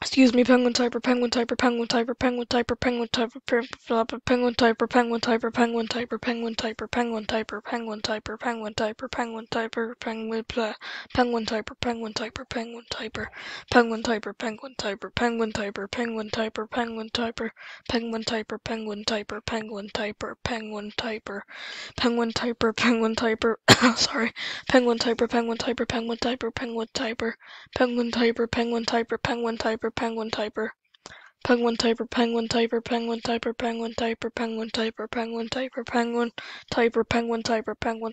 Excuse me, penguin typer, penguin typer, penguin typer, penguin typer, penguin typer, penguin typer, penguin typer, penguin typer, penguin typer, penguin typer, penguin typer, penguin typer, penguin typer, penguin penguin typer, penguin typer, penguin typer, penguin typer, penguin typer, penguin typer, penguin typer, penguin typer, penguin typer, penguin typer, penguin typer, penguin typer, penguin typer, penguin typer, sorry, penguin typer, penguin typer, penguin typer, penguin typer, penguin typer, penguin typer, penguin typer, penguin typer. Penguin typer penguin typer penguin typer penguin typer penguin typer penguin typer penguin typer penguin typer penguin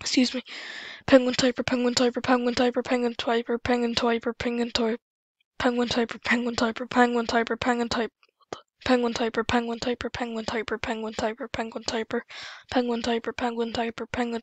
excuse me, penguin typer, penguin typer, penguin typer, penguin typer, penguin typer, penguin typer, penguin typer, penguin typer, penguin typer, penguin typer. Penguin typer, penguin typer, penguin typer, penguin typer, penguin typer, penguin typer, penguin typer, penguin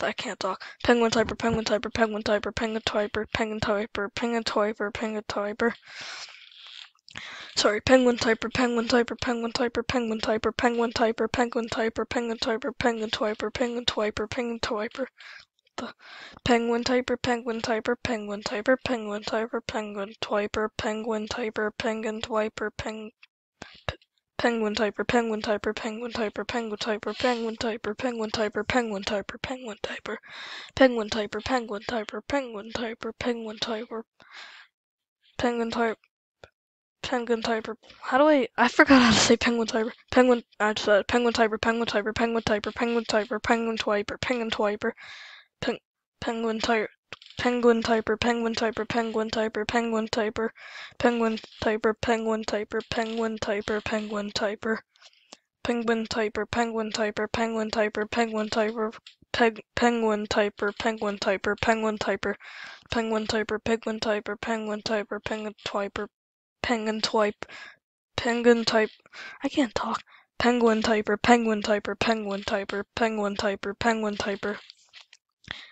I can't talk. Penguin typer, penguin typer, penguin typer, penguin typer, penguin typer, penguin typer, penguin typer. Sorry, penguin typer, penguin typer, penguin typer, penguin typer, penguin typer, penguin typer, penguin typer, penguin typer, penguin typer, penguin typer. The penguin typer, penguin typer, penguin typer, penguin typer, penguin typer, penguin typer, penguin typer, penguin penguin typer, penguin typer, penguin typer, penguin typer, penguin typer, penguin typer, penguin typer, penguin typer, penguin typer, penguin typer, penguin typer, penguin typer, penguin type, penguin typer. How do I? I forgot how to say penguin typer. Penguin. I said penguin typer, penguin typer, penguin typer, penguin typer, penguin typer, penguin typer, penguin typer penguin typer, penguin typer, penguin typer, penguin typer, penguin typer, penguin typer, penguin typer, penguin typer, penguin typer, penguin typer, penguin typer, penguin typer, peg, penguin typer, penguin typer, penguin typer, penguin typer, penguin typer, penguin typer, penguin typer, penguin type, penguin type, I can't talk. Penguin typer, penguin typer, penguin typer, penguin typer, penguin typer.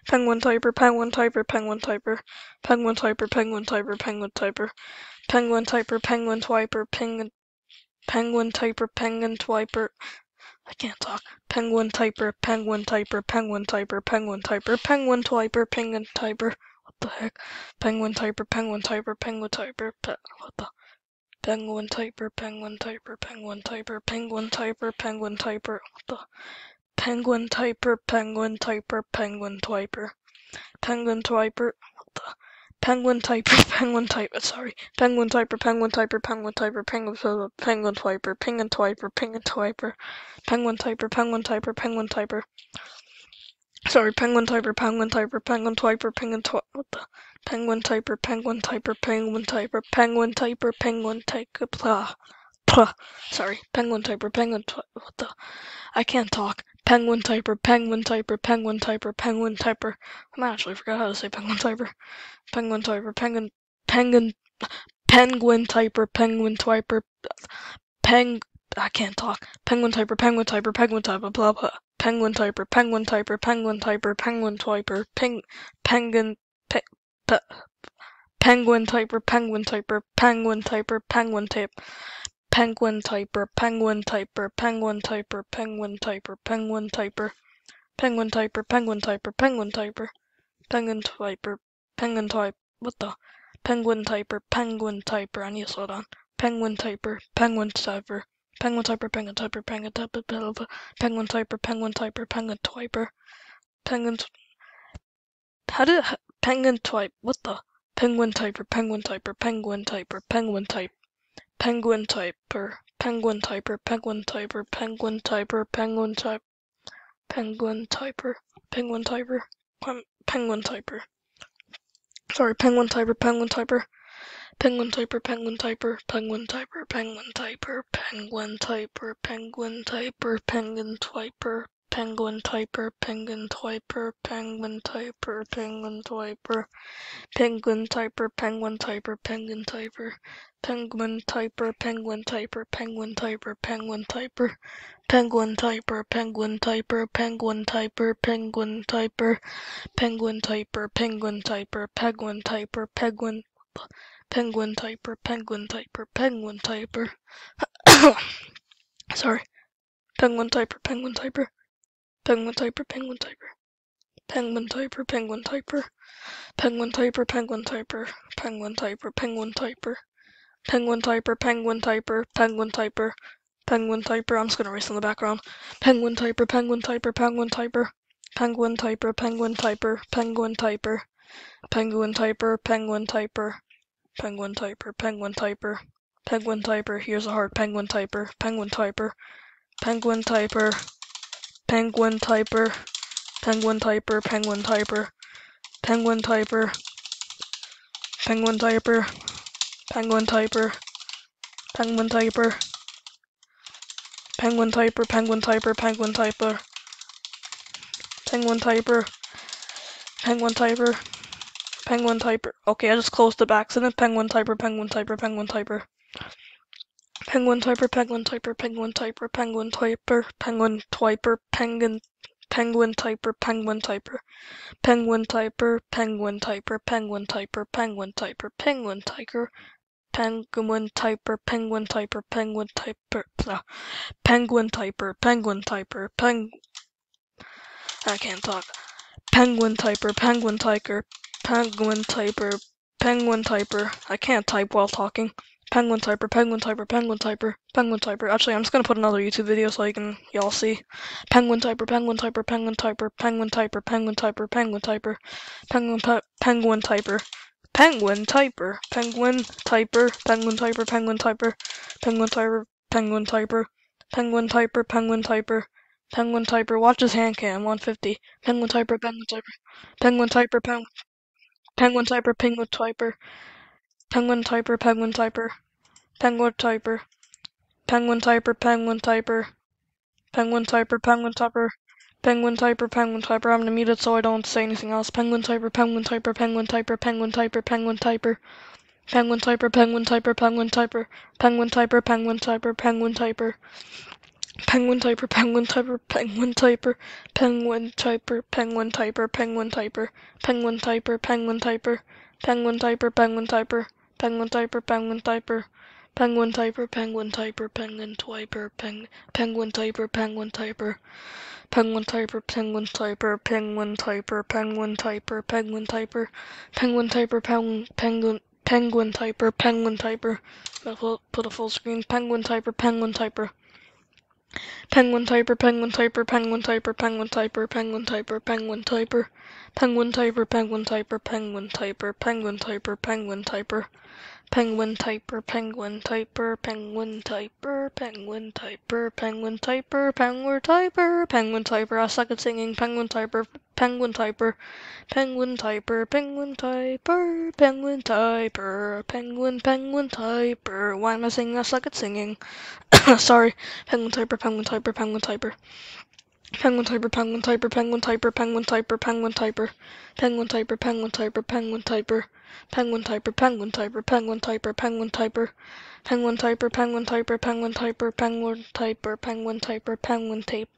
Penguin typer, penguin typer, penguin typer, penguin typer, penguin typer, penguin typer, penguin typer, penguin typer, penguin penguin typer, penguin typer. I can't talk. Penguin typer, penguin typer, penguin typer, penguin typer, penguin typer, penguin typer. What the heck? Penguin typer, penguin typer, penguin typer. What the? Penguin typer, penguin typer, penguin typer, penguin typer, penguin typer. What the? Penguin typer, penguin typer, penguin typer. Penguin typer, what the? Penguin typer, penguin typer, sorry. Penguin typer, penguin typer, penguin typer, penguin typer, penguin typer, penguin typer, penguin typer, penguin typer, penguin typer, penguin typer. Sorry, penguin typer, penguin typer, penguin typer, penguin typer, what the? Penguin typer, penguin typer, penguin typer, penguin typer, penguin typer, blah. Sorry, penguin typer, penguin, what the? I can't talk. Penguin typer, penguin typer, penguin typer, penguin typer. I actually forgot how to say penguin typer. Penguin typer, penguin, penguin, penguin typer, penguin typer, peng. I can't talk. Penguin typer, penguin typer, penguin typer, blah blah. Penguin typer, penguin typer, penguin typer, penguin typer, peng, penguin, pe, pe, penguin typer, penguin typer, penguin typer, penguin type penguin typer, penguin typer, penguin typer, penguin typer, penguin typer, penguin typer, penguin typer, penguin typer, penguin typer, penguin type, what the? Penguin typer, penguin typer, I need to slow down. Penguin typer, penguin typer, penguin typer, penguin typer, penguin typer, penguin typer, penguin typer, penguin typer, penguin. How did penguin type? What the? Penguin typer, penguin typer, penguin typer, penguin type penguin typer, penguin typer, penguin typer, penguin typer, penguin type, penguin typer, penguin typer, penguin typer. Sorry, penguin typer, penguin typer, penguin typer, penguin typer, penguin typer, penguin typer, penguin typer, penguin typer, penguin typer, penguin typer, penguin typer, penguin typer, penguin typer, penguin typer, penguin typer, penguin typer, penguin typer, penguin typer, penguin typer, penguin typer, penguin typer, penguin typer, penguin typer, penguin typer, penguin typer, penguin typer, penguin typer, penguin penguin typer, penguin typer, penguin typer. Sorry. Penguin typer, penguin typer. Penguin typer, penguin typer. Penguin typer, penguin typer. Penguin typer, penguin typer. Penguin typer, penguin typer. Penguin typer, penguin typer, penguin typer. Penguin typer, I'm just gonna erase in the background. Penguin typer, penguin typer, penguin typer. Penguin typer, penguin typer, penguin typer. Penguin typer, penguin typer. Penguin typer, penguin typer. Penguin typer, here's a hard penguin typer. Penguin typer. Penguin typer. Penguin typer. Penguin typer, penguin typer. Penguin typer. Penguin typer. Penguin typer. Penguin typer. Penguin typer, penguin typer, penguin typer. Penguin typer. Penguin typer. Penguin typer. Okay, I just closed the back. Then penguin typer, penguin typer, penguin typer. Penguin typer, penguin typer, penguin typer, penguin typer, penguin typer, penguin penguin typer, penguin typer, penguin typer, penguin typer, penguin typer, penguin typer, penguin typer, penguin typer, penguin typer, penguin typer, penguin typer, penguin typer, peng. I can't talk. Penguin typer, penguin typer, penguin typer, penguin typer. I can't type while talking. Penguin typer, penguin typer, penguin typer, penguin typer. Actually, I'm just gonna put another YouTube video so you can y'all see. Penguin typer, penguin typer, penguin typer, penguin typer, penguin typer, penguin typer, penguin penguin typer. Penguin typer, penguin typer, penguin typer, penguin typer, penguin typer, penguin typer, penguin typer, penguin typer, penguin typer. Watch his hand cam, 150. Penguin typer, penguin typer, penguin typer, penguin, penguin typer, penguin typer, penguin typer, penguin typer, penguin typer, penguin typer, penguin typer, penguin typer, penguin typer. Penguin typer, penguin typer. I'm gonna mute it so I don't say anything else. Penguin typer, penguin typer, penguin typer, penguin typer, penguin typer. Penguin typer, penguin typer, penguin typer, penguin typer, penguin typer, penguin typer. Penguin typer, penguin typer, penguin typer, penguin typer, penguin typer, penguin typer, penguin typer, penguin typer, penguin typer, penguin typer, penguin typer, penguin typer. Penguin typer, penguin typer, penguin typer, peng, penguin typer, penguin typer, penguin typer, penguin typer, penguin typer, penguin typer, penguin typer, penguin typer, penguin, penguin, penguin typer, penguin typer. Put a full screen. Penguin typer, penguin typer. Penguin typer, penguin typer, penguin typer, penguin typer, penguin typer, penguin typer, penguin typer, penguin typer, penguin typer, penguin typer, penguin typer. Penguin typer, penguin typer, penguin typer, penguin typer, penguin typer, penguin typer, penguin typer. I suck at singing. Penguin typer, penguin typer, penguin typer, penguin typer, penguin typer, penguin, penguin typer. Why am I singing? I suck at singing. Sorry. Penguin typer, penguin typer, penguin typer. Penguin typer, penguin typer, penguin typer, penguin typer, penguin typer, penguin typer, penguin typer, penguin typer, penguin typer, penguin typer, penguin typer, penguin typer, penguin typer, penguin typer, penguin typer, penguin typer, penguin typer, penguin tape,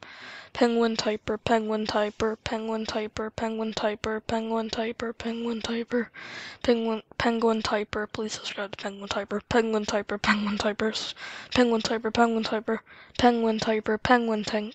penguin typer, penguin typer, penguin typer, penguin typer, penguin typer, penguin typer, penguin penguin typer. Please subscribe to Penguin Typer, Penguin Typer, Penguin Typers, Penguin Typer, Penguin Typer, Penguin Typer, Penguin Tank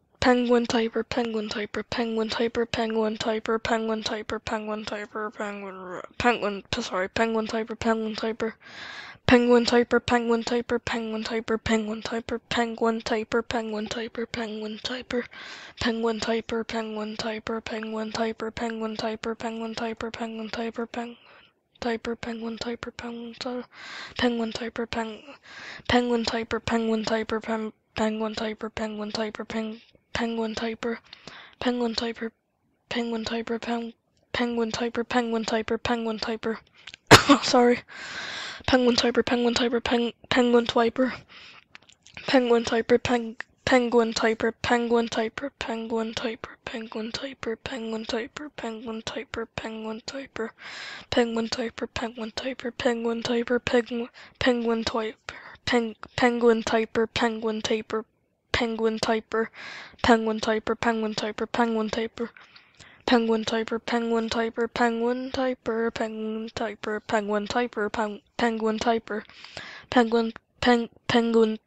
penguin typer, penguin typer, penguin typer, penguin typer, penguin typer, penguin typer, penguin, penguin, sorry, penguin typer, penguin typer, penguin typer, penguin typer, penguin typer, penguin typer, penguin typer, penguin typer, penguin typer, penguin typer, penguin typer, penguin typer, penguin typer, penguin typer, penguin typer, penguin typer, penguin typer, penguin typer, penguin typer, penguin penguin typer, penguin typer, penguin typer, penguin typer, penguin penguin typer, penguin typer, penguin typer, peng, penguin typer, penguin typer, penguin typer. Sorry. Penguin typer, penguin typer, peng, penguin typer, penguin typer, peng, penguin typer, penguin typer, penguin typer, penguin typer, penguin typer, penguin typer, penguin typer, penguin typer, penguin typer, penguin typer, penguin penguin typer, peng, penguin typer, penguin typer, penguin typer, penguin typer, penguin typer, penguin typer, penguin typer, penguin typer, penguin typer, penguin typer, penguin typer, penguin typer, penguin, peng, penguin,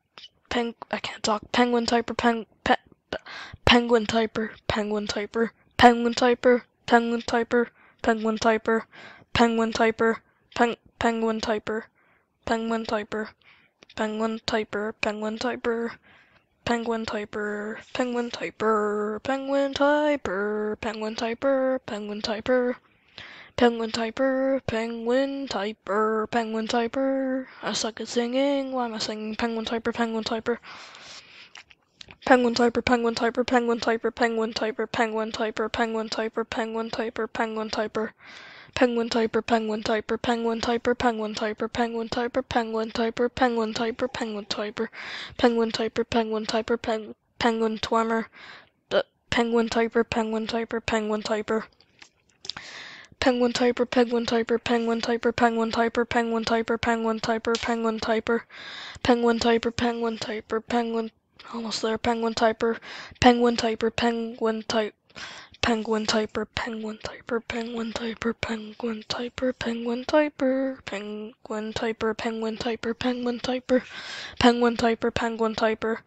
peng, I can't talk, penguin typer, peng, pe, penguin typer, penguin typer, penguin typer, penguin typer, penguin typer, penguin typer, peng, penguin typer, penguin typer, penguin typer, penguin typer, Penguin typer, penguin typer, penguin typer, penguin typer, penguin typer, penguin typer, penguin typer, penguin typer. I suck at singing. Why am I singing? Penguin typer, penguin typer. Penguin typer, penguin typer, penguin typer, penguin typer, penguin typer, penguin typer, penguin typer, penguin typer penguin typer, penguin typer, penguin typer, penguin typer, penguin typer, penguin typer, penguin typer, penguin typer, penguin typer, penguin typer, penguin typer pengu penguin twarmer, penguin typer, penguin typer, penguin typer. Penguin typer, penguin typer, penguin typer, penguin typer, penguin typer, penguin typer, penguin typer, penguin typer, penguin typer, penguin almost there, penguin typer, penguin typer, penguin type penguin typer, penguin typer, penguin typer, penguin typer, penguin typer, penguin typer, penguin typer, penguin typer, penguin typer, penguin typer,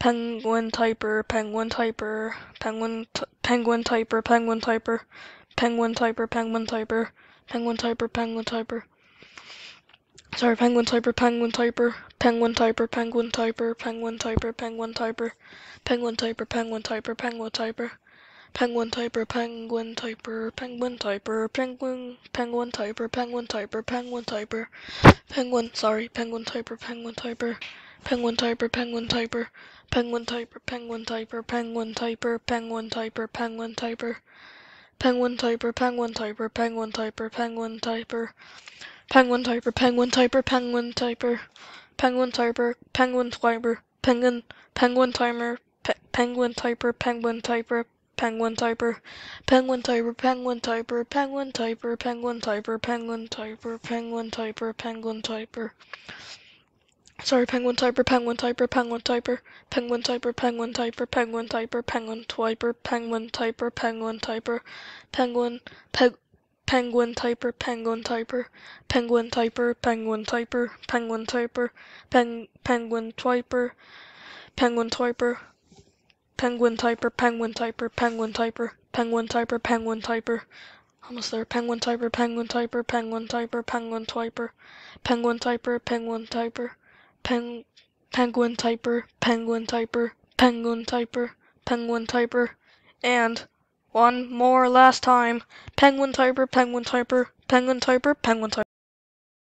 penguin typer, penguin typer, penguin penguin typer, penguin typer, penguin typer, penguin typer, penguin typer, penguin typer. Sorry, penguin typer, penguin typer, penguin typer, penguin typer, penguin typer, penguin typer, penguin typer, penguin typer, penguin typer. Penguin typer, penguin typer, penguin typer, penguin, penguin typer, penguin typer, penguin typer, penguin, sorry, penguin typer, penguin typer, penguin typer, penguin typer, penguin typer, penguin typer, penguin typer, penguin typer, penguin typer, penguin typer, penguin typer, penguin typer, penguin typer, penguin typer, penguin typer, penguin typer, penguin typer, penguin typer, penguin, penguin timer, penguin typer, penguin typer, penguin typer, penguin typer, penguin typer, penguin typer, penguin typer, penguin typer, penguin typer, penguin typer. Sorry, penguin typer, penguin typer, penguin typer, penguin typer, penguin typer, penguin typer, penguin typer, penguin typer, penguin typer, penguin, peg, penguin typer, penguin typer, penguin typer, penguin typer, penguin typer, pen, penguin typer, penguin typer, Penguin typer, penguin typer, penguin typer, penguin typer, penguin typer. Almost there. Penguin typer, penguin typer, penguin typer, penguin typer, penguin typer, penguin typer, pen, penguin typer, penguin typer, penguin typer, penguin typer, and One more last time. Penguin typer, penguin typer, penguin typer, penguin typer.